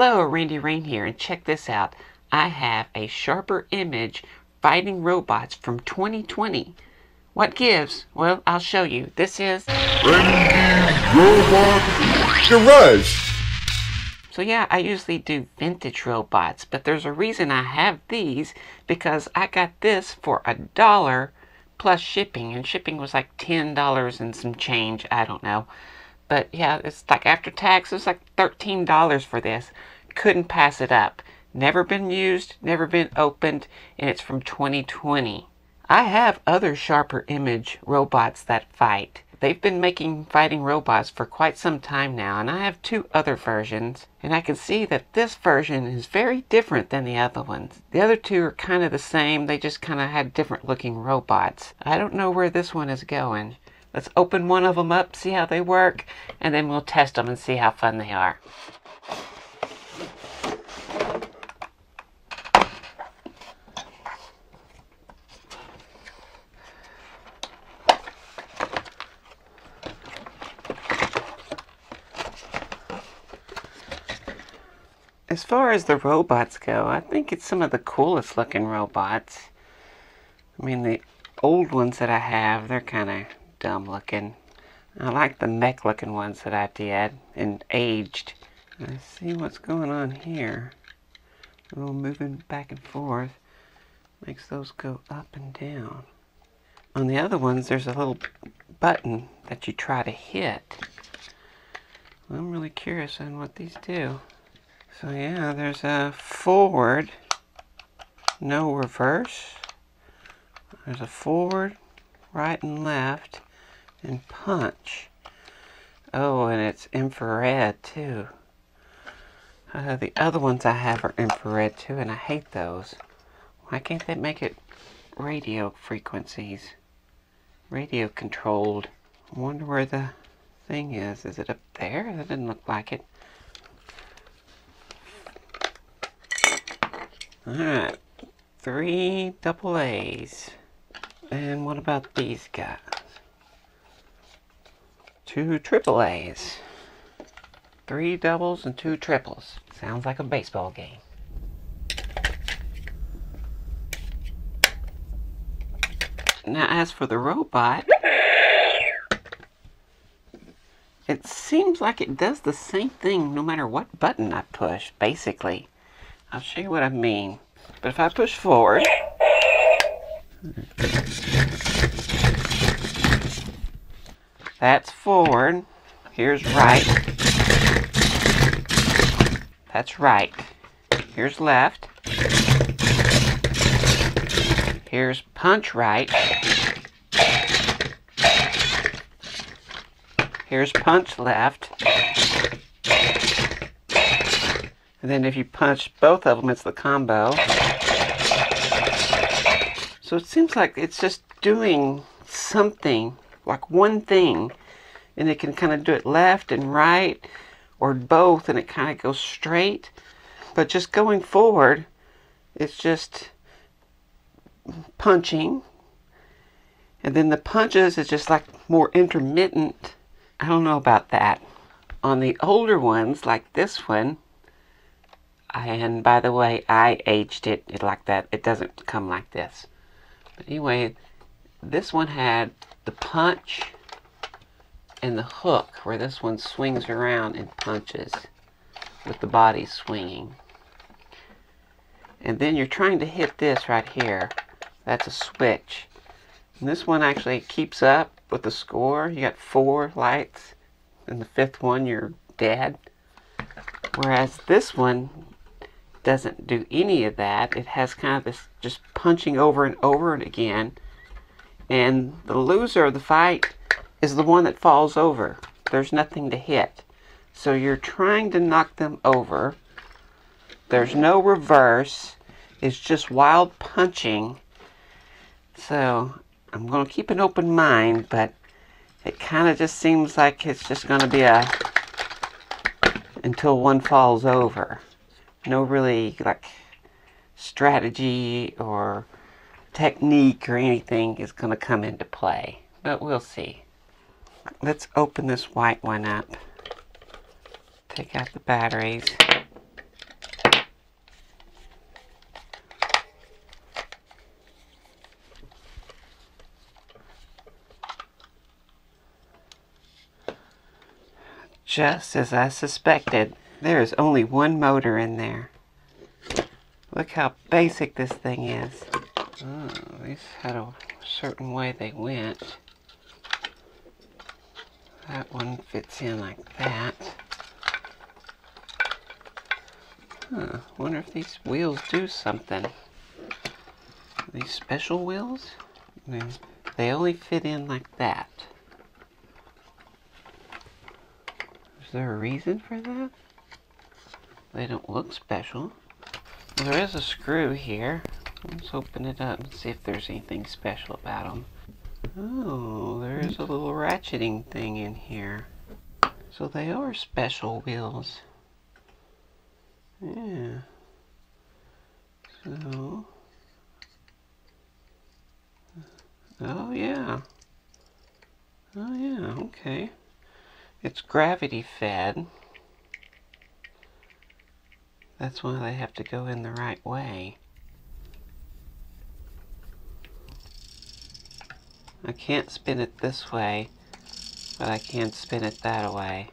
Hello, Randi Rain here, and check this out. I have a sharper image fighting robots from 2020. What gives? Well, I'll show you. This is. Randi Robot Garage. So, yeah, I usually do vintage robots, but there's a reason I have these because I got this for a dollar plus shipping, and shipping was like $10 and some change. I don't know. But yeah, it's like after tax, it's like $13 for this. Couldn't pass it up. Never been used, never been opened, and it's from 2020. I have other sharper image robots that fight. They've been making fighting robots for quite some time now, and I have two other versions, and I can see that this version is very different than the other ones. The other two are kind of the same, they just kind of had different looking robots. I don't know where this one is going. Let's open one of them up, see how they work, and then we'll test them and see how fun they are. As far as the robots go, I think it's some of the coolest looking robots. I mean, the old ones that I have, they're kind of dumb looking. I like the mech looking ones that I did and aged. Let's see what's going on here. A little moving back and forth makes those go up and down. On the other ones, there's a little button that you try to hit. I'm really curious on what these do. So yeah, there's a forward, no reverse. There's a forward, right and left, and punch. Oh, and it's infrared too. Uh, the other ones I have are infrared too, and I hate those. Why can't they make it radio frequencies? Radio controlled. I wonder where the thing is. Is it up there? That didn't look like it. Alright, three double A's. And what about these guys? Two triple A's. Three doubles and two triples. Sounds like a baseball game. Now, as for the robot, it seems like it does the same thing no matter what button I push, basically. I'll show you what I mean. But if I push forward, that's forward. Here's right. That's right. Here's left. Here's punch right. Here's punch left. And then if you punch both of them, it's the combo. So it seems like it's just doing something, like one thing. And it can kind of do it left and right, or both, and it kind of goes straight. But just going forward, it's just punching. And then the punches is just like more intermittent. I don't know about that. On the older ones, like this one, and by the way, I aged it, it like that. It doesn't come like this. But anyway, this one had the punch and the hook, where this one swings around and punches with the body swinging. And then you're trying to hit this right here. That's a switch. And this one actually keeps up with the score. You got four lights, and the fifth one you're dead. Whereas this one doesn't do any of that. It has kind of this just punching over and over and again. And the loser of the fight is the one that falls over. There's nothing to hit. So you're trying to knock them over. There's no reverse. It's just wild punching. So I'm going to keep an open mind, but it kind of just seems like it's just going to be a until one falls over no really like strategy or technique or anything is going to come into play. But we'll see. Let's open this white one up. Take out the batteries. Just as I suspected, there is only one motor in there. Look how basic this thing is. Oh, these had a certain way they went. That one fits in like that. Huh, wonder if these wheels do something. These special wheels? I mean, they only fit in like that. Is there a reason for that? They don't look special. There is a screw here. Let's open it up and see if there's anything special about them. Oh, there is a little ratcheting thing in here. So they are special wheels. Yeah. So. Oh, yeah. Oh, yeah, okay. It's gravity fed. That's why they have to go in the right way. I can't spin it this way, but I can spin it that way.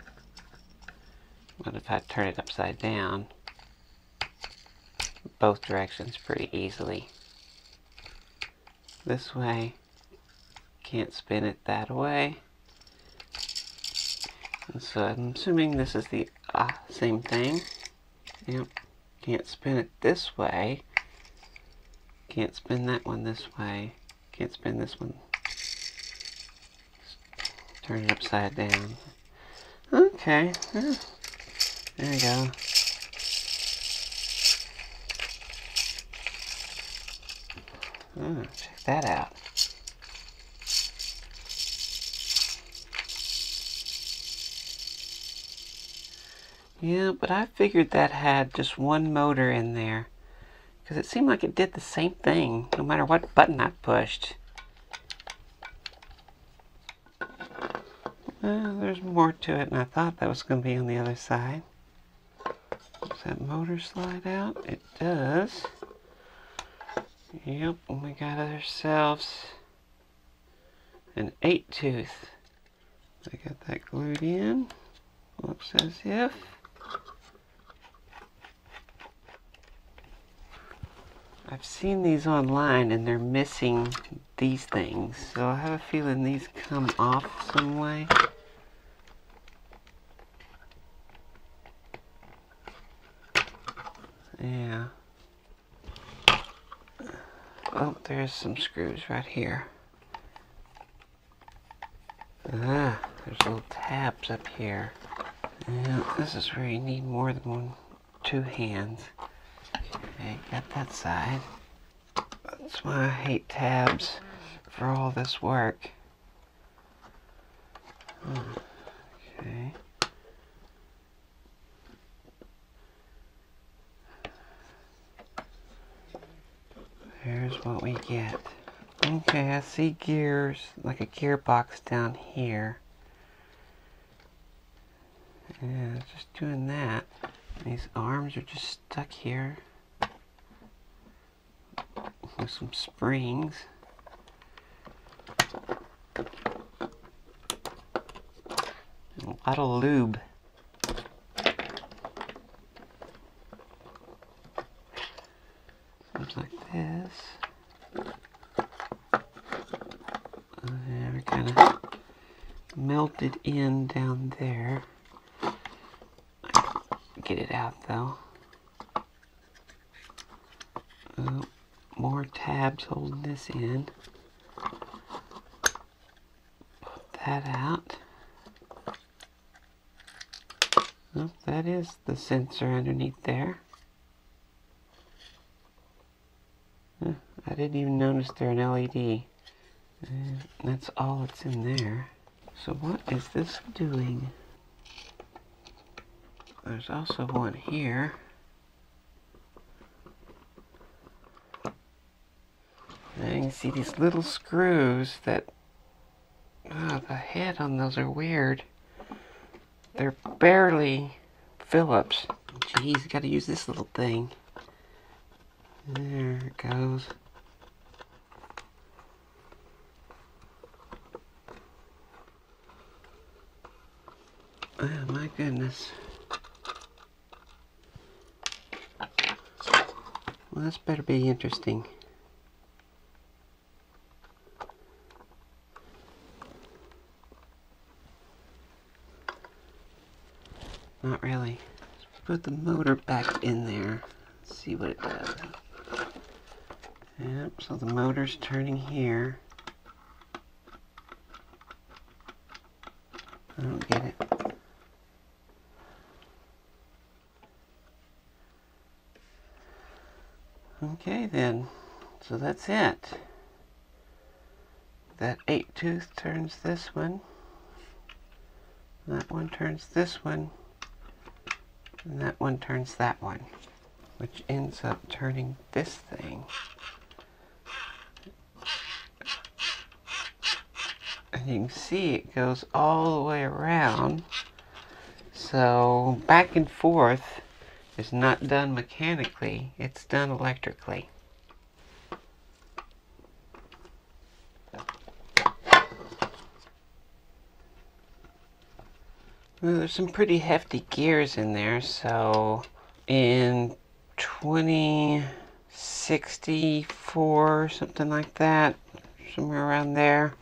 But if I turn it upside down, both directions pretty easily. This way, can't spin it that way. And so I'm assuming this is the uh, same thing. Yep. Can't spin it this way. Can't spin that one this way. Can't spin this one. Turn it upside down. Okay. There we go. Oh, check that out. Yeah, but I figured that had just one motor in there. Because it seemed like it did the same thing, no matter what button I pushed. Well, there's more to it, and I thought that was going to be on the other side. Does that motor slide out? It does. Yep, we got ourselves an 8 tooth. I got that glued in. Looks as if. I've seen these online and they're missing these things. So I have a feeling these come off some way. Yeah. Oh, there's some screws right here. Ah, there's little tabs up here. Yeah, this is where you need more than one, two hands. Okay, got that side. That's why I hate tabs for all this work. Okay. Here's what we get. See gears, like a gearbox down here. Yeah, just doing that. These arms are just stuck here with some springs. A lot of lube. Comes like this. And we're kind of melted in down there. Get it out though. Oh, more tabs holding this in. Pop that out. Oh, that is the sensor underneath there. I didn't even notice they're an LED. And uh, that's all that's in there. So what is this doing? There's also one here. And you can see these little screws that, oh, the head on those are weird. They're barely Phillips. Jeez, gotta use this little thing. There it goes. Oh my goodness. Well, this better be interesting. Not really. Put the motor back in there. Let's see what it does. Yep, so the motor's turning here. I don't get it. Okay then, so that's it. That eight tooth turns this one. That one turns this one. And that one turns that one. Which ends up turning this thing. And you can see it goes all the way around. So back and forth is not done mechanically, it's done electrically. Well, there's some pretty hefty gears in there, so in 2064, something like that, somewhere around there,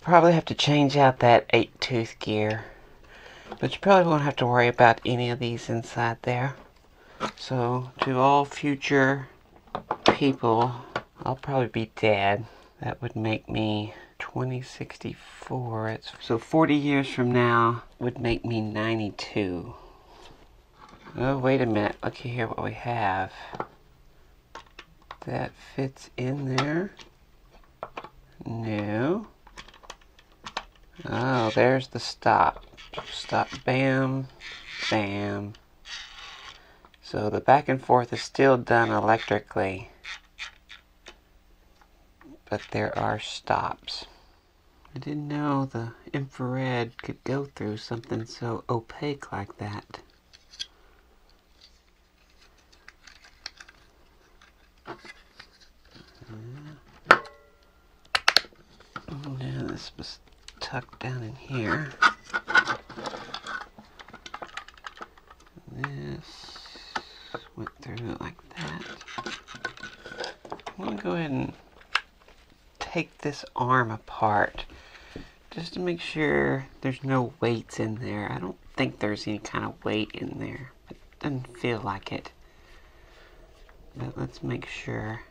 probably have to change out that 8 tooth gear. But you probably won't have to worry about any of these inside there. So, to all future people, I'll probably be dead. That would make me 2064. It's, so 40 years from now would make me 92. Oh, wait a minute. Look here what we have. That fits in there. No. Oh, there's the stop. Stop, bam, bam. So the back and forth is still done electrically, but there are stops. I didn't know the infrared could go through something so opaque like that. Now this was tucked down in here. This went through it like that. I'm going to go ahead and take this arm apart just to make sure there's no weights in there. I don't think there's any kind of weight in there. It doesn't feel like it. But let's make sure.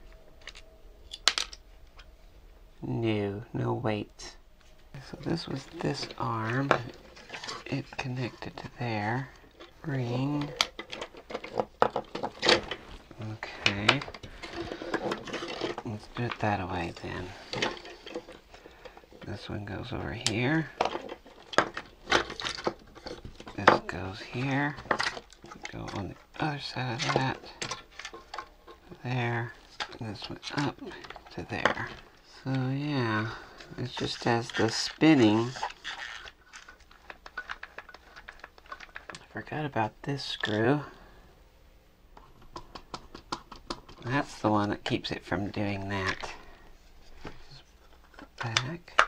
No, no weights. So this was this arm. It connected to there. Ring. Okay. Let's do it that way then. This one goes over here. This goes here. Go on the other side of that. There. This one up to there. So yeah, it's just as the spinning. I forgot about this screw. That's the one that keeps it from doing that. Back.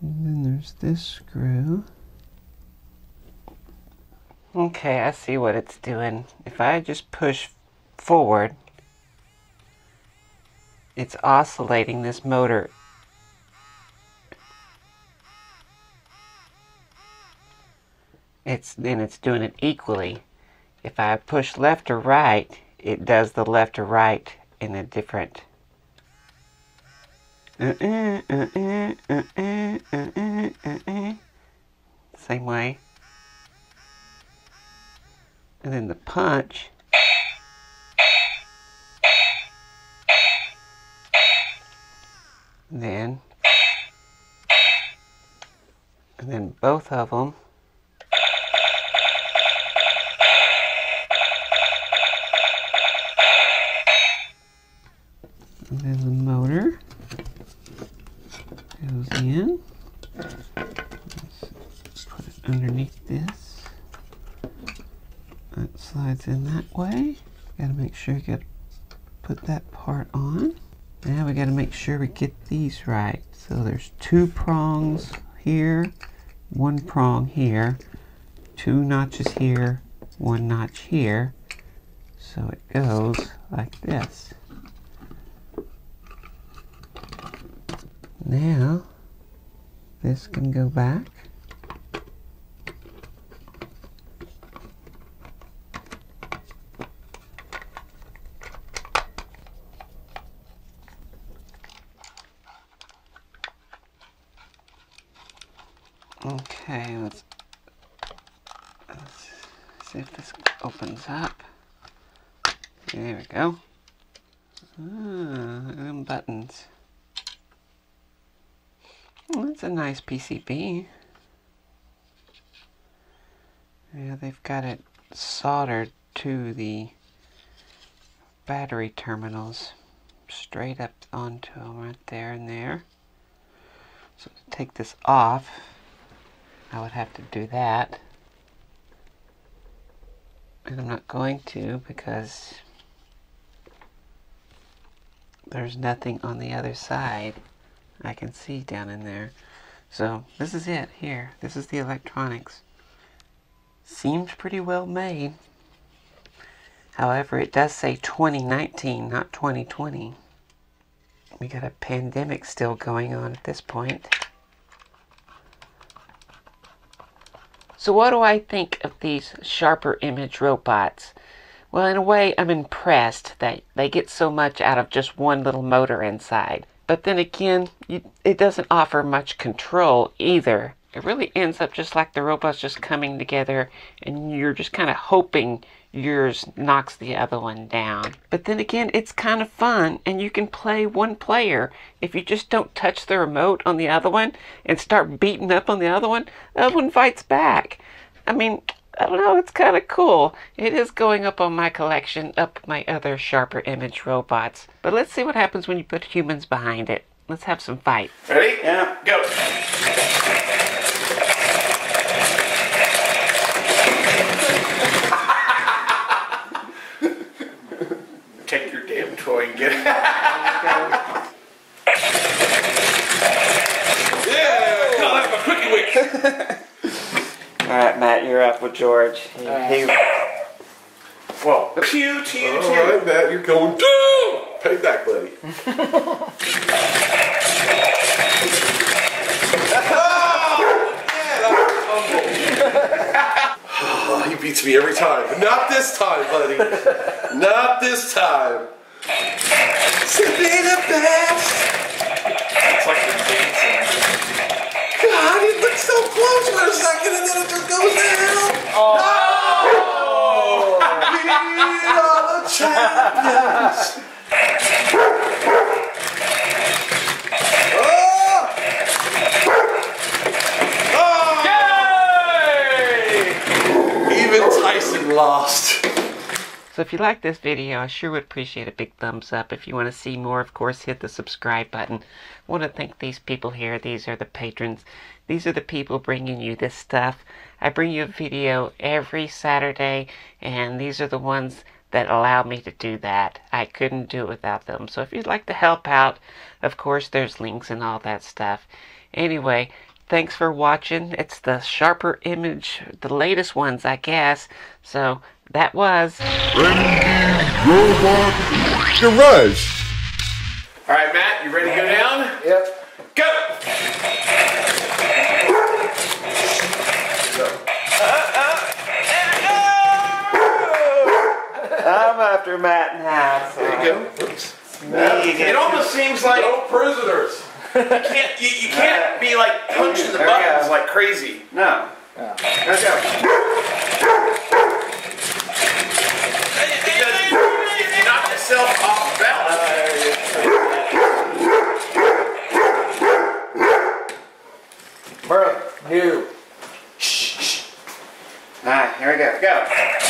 And then there's this screw. Okay, I see what it's doing. If I just push forward, it's oscillating this motor. It's then it's doing it equally. If I push left or right, it does the left or right in a different same way. And then the punch then and then both of them and then the motor goes in Let's put it underneath this that's slides in that way. Gotta make sure you get put that part on. Now we gotta make sure we get these right. So there's two prongs here, one prong here, two notches here, one notch here. So it goes like this. Now, this can go back. Okay, let's, let's see if this opens up. There we go. Ah, buttons. Well, that's a nice PCB. Yeah, they've got it soldered to the battery terminals straight up onto them right there and there. So to take this off, I would have to do that. And I'm not going to because there's nothing on the other side I can see down in there. So this is it here. This is the electronics. Seems pretty well made. However, it does say 2019, not 2020. We got a pandemic still going on at this point. So what do I think of these sharper image robots? Well, in a way, I'm impressed that they get so much out of just one little motor inside. But then again, you, it doesn't offer much control either. It really ends up just like the robots just coming together and you're just kind of hoping yours knocks the other one down. But then again, it's kind of fun and you can play one player. If you just don't touch the remote on the other one and start beating up on the other one, the other one fights back. I mean, I don't know, it's kind of cool. It is going up on my collection, up my other sharper image robots. But let's see what happens when you put humans behind it. Let's have some fight. Ready? Yeah. Go. Take your damn toy and get it. yeah, call that a quickie wick. Alright, Matt, you're up with George. He, he- Well, two, two, All two. right, Matt, you're going down. Pay back, buddy. Oh, he beats me every time. But not this time, buddy. not this time. Simply the so close for a second and then it just goes down. Oh! We are the champions. Oh! Yay! Even Tyson lost. So if you like this video, I sure would appreciate a big thumbs up. If you want to see more, of course, hit the subscribe button. I want to thank these people here. These are the patrons. These are the people bringing you this stuff. I bring you a video every Saturday, and these are the ones that allow me to do that. I couldn't do it without them. So if you'd like to help out, of course, there's links and all that stuff. Anyway, thanks for watching. It's the sharper image, the latest ones, I guess. So that was. Robot Garage. All right, Matt, you ready to go down? Yep. Go! I'm after Matt now. So There you go. Oops. me It almost seems like No prisoners. you can't, you, you can't be like punching the buttons like crazy. No. Let's go. myself off balance. Bro, new. Shh, shh. All right, here we go. Go.